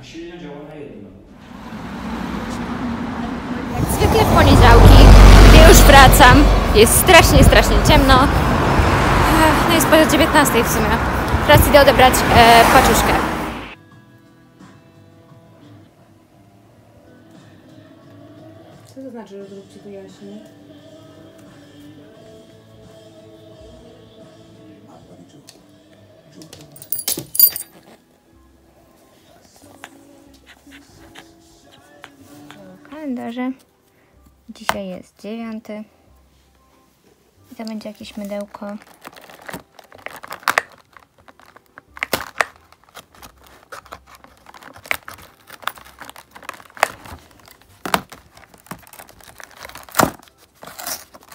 A silnie działa na jedno. Jak zwykle w poniedziałki, ja już wracam. Jest strasznie, strasznie ciemno. No jest po 19 w sumie. Teraz idę odebrać e, paczuszkę. Co to znaczy, że zrób ci wyjaśni? Kalendarze. Dzisiaj jest dziewiąty. I to będzie jakieś mydełko.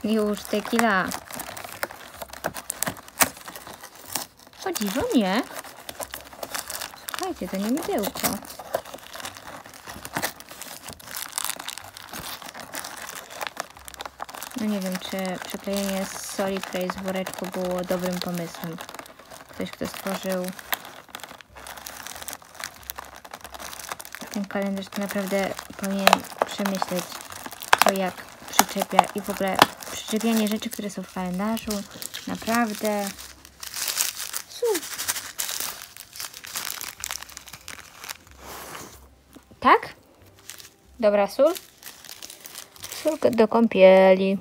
Już tequila. O dziwo nie. Słuchajcie, to nie mydełko. No nie wiem, czy przyklejenie soli Praise w woreczku było dobrym pomysłem. Ktoś, kto stworzył ten kalendarz, to naprawdę powinien przemyśleć to, jak przyczepia i w ogóle przyczepianie rzeczy, które są w kalendarzu. Naprawdę. Su. Tak? Dobra, sól? Sól do kąpieli.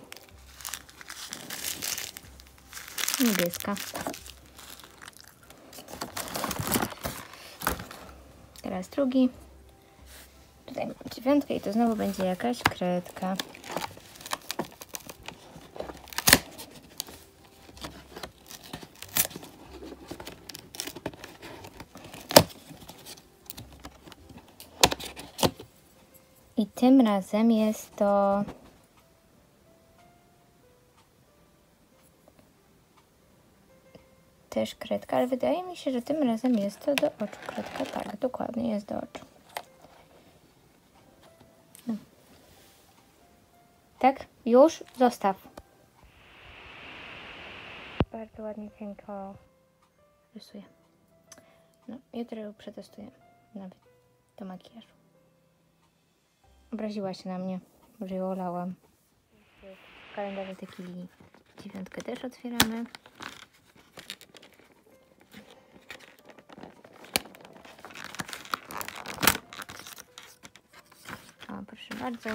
Niebieska. Teraz drugi. Tutaj mam dziewiątkę i to znowu będzie jakaś kredka. I tym razem jest to też kredka, ale wydaje mi się, że tym razem jest to do oczu kredka. Tak, dokładnie jest do oczu. No. Tak? Już? Zostaw. Bardzo ładnie cienko rysuję. No, jutro przetestuję nawet do makijażu. Obraziła się na mnie, że ją olałam. W kalendarzu tequili dziewiątkę też otwieramy. O, proszę bardzo.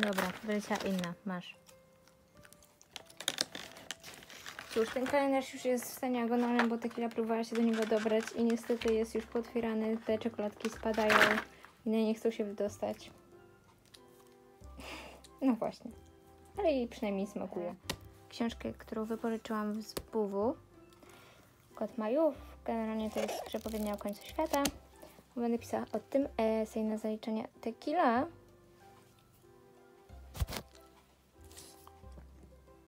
Dobra, wersja inna, masz. Cóż, ten kalendarz już jest w stanie agonalnym, bo tequila próbowała się do niego dobrać i niestety jest już potwierany, te czekoladki spadają i nie chcą się wydostać. No właśnie. Ale jej przynajmniej smakuje. Książkę, którą wypożyczyłam z Buwu. Kot Majów. Generalnie to jest przepowiednia o końcu świata. Będę pisała o tym esej na zaliczenie tequila.